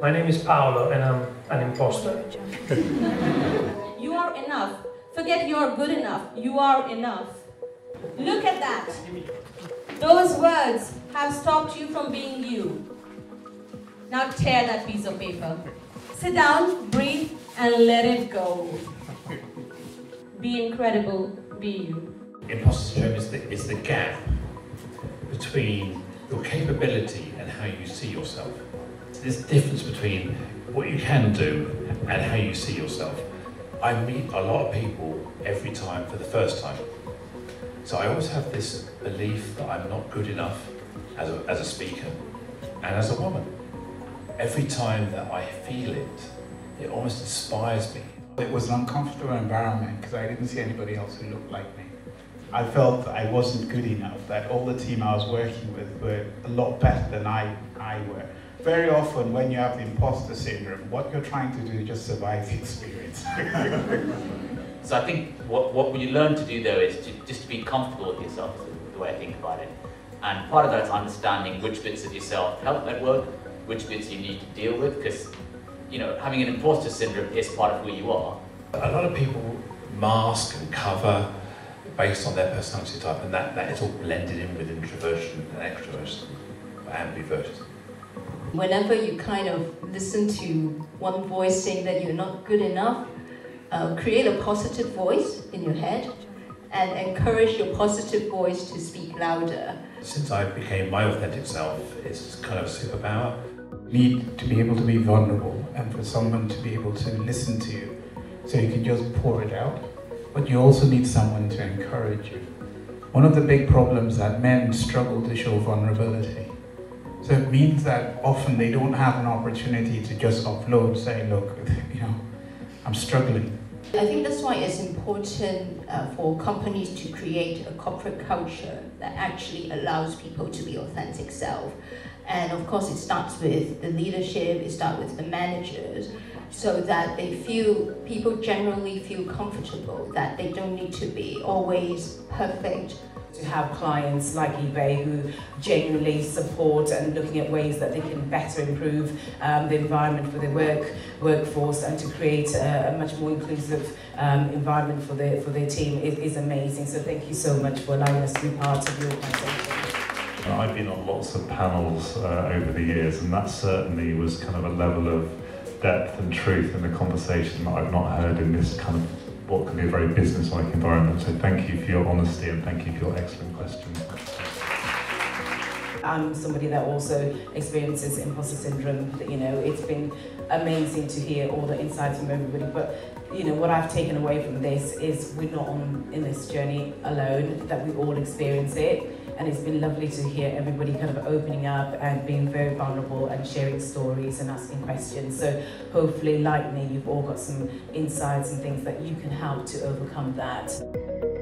My name is Paolo and I'm an imposter. you are enough. Forget you're good enough. You are enough. Look at that. Those words have stopped you from being you. Now tear that piece of paper. Sit down, breathe, and let it go. Be incredible, be you. Imposter syndrome is the, is the gap between your capability and how you see yourself. This difference between what you can do and how you see yourself. I meet a lot of people every time for the first time. So I always have this belief that I'm not good enough as a, as a speaker and as a woman. Every time that I feel it, it almost inspires me. It was an uncomfortable environment because I didn't see anybody else who looked like me. I felt I wasn't good enough, that all the team I was working with were a lot better than I, I were. Very often when you have the imposter syndrome, what you're trying to do is just survive the experience. so I think what, what you learn to do though is to, just to be comfortable with yourself, is the way I think about it. And part of that is understanding which bits of yourself help network, which bits you need to deal with, because you know, having an imposter syndrome is part of who you are. A lot of people mask and cover based on their personality type, and that, that is all blended in with introversion and extroversion, ambiversion. Whenever you kind of listen to one voice saying that you're not good enough, uh, create a positive voice in your head and encourage your positive voice to speak louder. Since I became my authentic self, it's kind of a superpower. Need to be able to be vulnerable and for someone to be able to listen to you so you can just pour it out but you also need someone to encourage you. One of the big problems that men struggle to show vulnerability. So it means that often they don't have an opportunity to just upload, say, look, you know, I'm struggling. I think that's why it's important uh, for companies to create a corporate culture that actually allows people to be authentic self. And of course, it starts with the leadership, it starts with the managers, so that they feel, people generally feel comfortable that they don't need to be always perfect. To have clients like eBay who genuinely support and looking at ways that they can better improve um, the environment for their work workforce and to create a, a much more inclusive um, environment for their for their team is, is amazing. So thank you so much for allowing us to be part of your I've been on lots of panels uh, over the years, and that certainly was kind of a level of depth and truth in the conversation that I've not heard in this kind of what can be a very business-like environment. So thank you for your honesty and thank you for your excellent questions. I'm somebody that also experiences imposter syndrome. You know, it's been amazing to hear all the insights from everybody. But you know, what I've taken away from this is we're not on in this journey alone. That we all experience it and it's been lovely to hear everybody kind of opening up and being very vulnerable and sharing stories and asking questions. So hopefully, like me, you've all got some insights and things that you can help to overcome that.